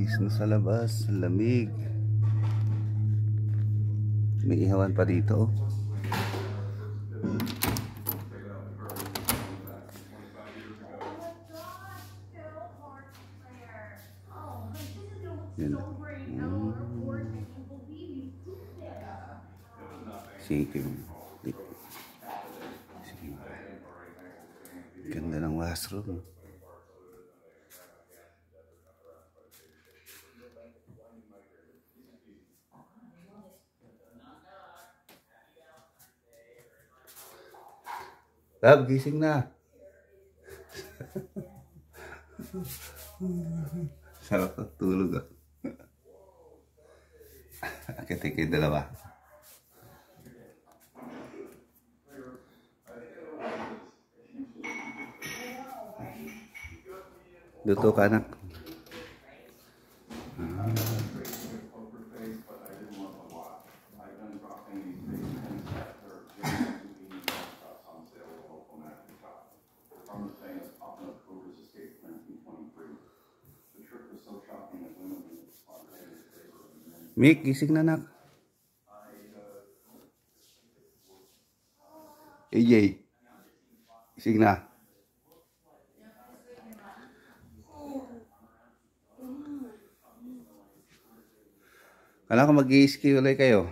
hagis na sa labas, lamig. May ihawan pa dito. oh. Yan. Mm. Sige. Ganda ng washroom. Love, gising na. Sarap ang tulog ah. Akitin kayo dalawa. Luto ka anak. Mick, gising na anak. AJ, gising na. Kala ko mag-i-ski ulit kayo.